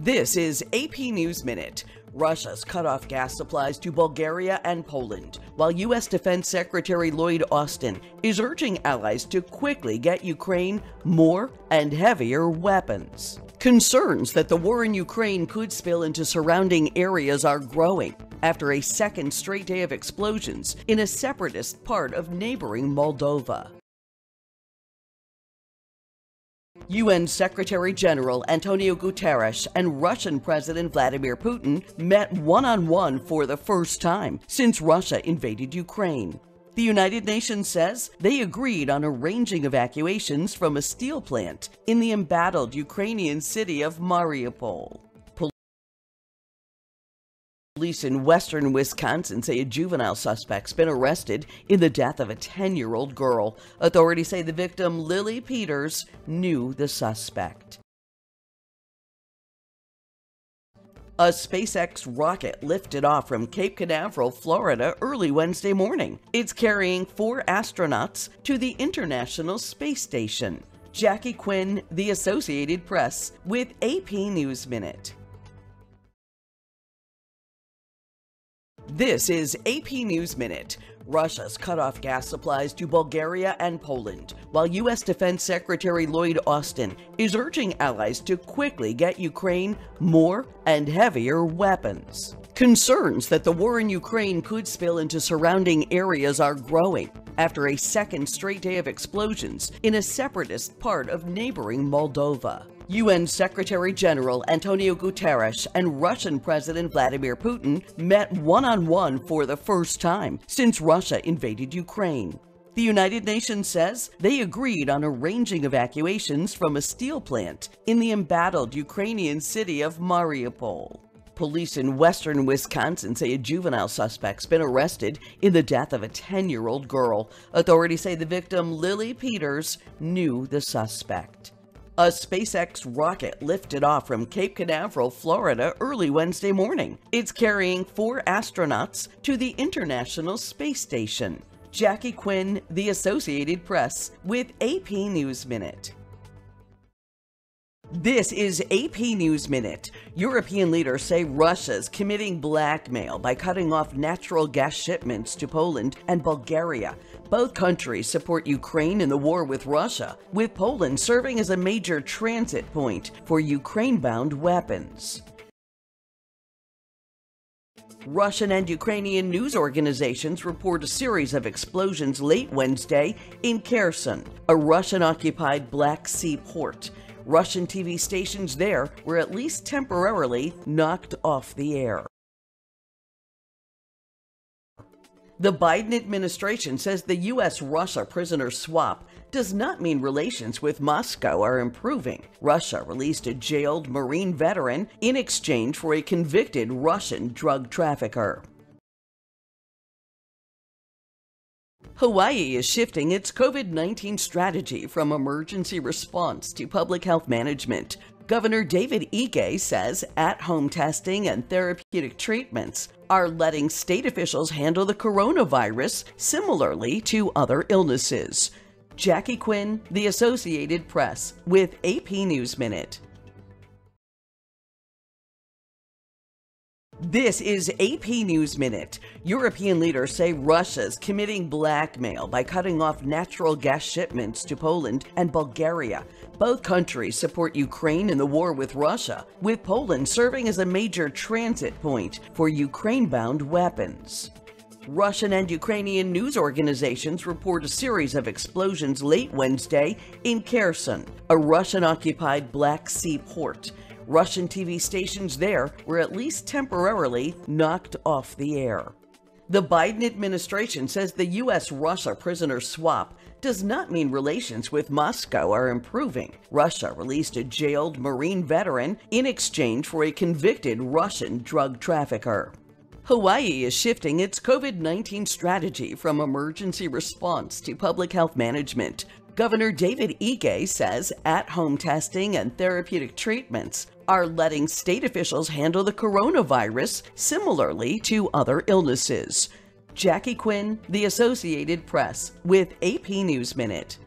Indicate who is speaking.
Speaker 1: This is AP News Minute. Russia's cut off gas supplies to Bulgaria and Poland, while U.S. Defense Secretary Lloyd Austin is urging allies to quickly get Ukraine more and heavier weapons. Concerns that the war in Ukraine could spill into surrounding areas are growing after a second straight day of explosions in a separatist part of neighboring Moldova. UN Secretary General Antonio Guterres and Russian President Vladimir Putin met one on one for the first time since Russia invaded Ukraine. The United Nations says they agreed on arranging evacuations from a steel plant in the embattled Ukrainian city of Mariupol. Police in western Wisconsin say a juvenile suspect's been arrested in the death of a 10 year old girl. Authorities say the victim, Lily Peters, knew the suspect. A SpaceX rocket lifted off from Cape Canaveral, Florida early Wednesday morning. It's carrying four astronauts to the International Space Station. Jackie Quinn, The Associated Press, with AP News Minute. This is AP News Minute. Russia's cut off gas supplies to Bulgaria and Poland, while U.S. Defense Secretary Lloyd Austin is urging allies to quickly get Ukraine more and heavier weapons. Concerns that the war in Ukraine could spill into surrounding areas are growing after a second straight day of explosions in a separatist part of neighboring Moldova. UN Secretary General Antonio Guterres and Russian President Vladimir Putin met one on one for the first time since Russia invaded Ukraine. The United Nations says they agreed on arranging evacuations from a steel plant in the embattled Ukrainian city of Mariupol. Police in western Wisconsin say a juvenile suspect's been arrested in the death of a 10 year old girl. Authorities say the victim, Lily Peters, knew the suspect. A SpaceX rocket lifted off from Cape Canaveral, Florida early Wednesday morning. It's carrying four astronauts to the International Space Station. Jackie Quinn, The Associated Press, with AP News Minute. This is AP News Minute. European leaders say Russia's committing blackmail by cutting off natural gas shipments to Poland and Bulgaria. Both countries support Ukraine in the war with Russia, with Poland serving as a major transit point for Ukraine bound weapons. Russian and Ukrainian news organizations report a series of explosions late Wednesday in Kherson, a Russian occupied Black Sea port. Russian TV stations there were at least temporarily knocked off the air. The Biden administration says the U.S. Russia prisoner swap does not mean relations with Moscow are improving. Russia released a jailed Marine veteran in exchange for a convicted Russian drug trafficker. Hawaii is shifting its COVID 19 strategy from emergency response to public health management. Governor David Ige says at home testing and therapeutic treatments are letting state officials handle the coronavirus similarly to other illnesses. Jackie Quinn, The Associated Press, with AP News Minute. This is AP News Minute. European leaders say Russia's committing blackmail by cutting off natural gas shipments to Poland and Bulgaria. Both countries support Ukraine in the war with Russia, with Poland serving as a major transit point for Ukraine bound weapons. Russian and Ukrainian news organizations report a series of explosions late Wednesday in Kherson, a Russian occupied Black Sea port. Russian TV stations there were at least temporarily knocked off the air. The Biden administration says the U.S. Russia prisoner swap does not mean relations with Moscow are improving. Russia released a jailed Marine veteran in exchange for a convicted Russian drug trafficker. Hawaii is shifting its COVID 19 strategy from emergency response to public health management. Governor David Ige says at home testing and therapeutic treatments are letting state officials handle the coronavirus similarly to other illnesses. Jackie Quinn, The Associated Press, with AP News Minute.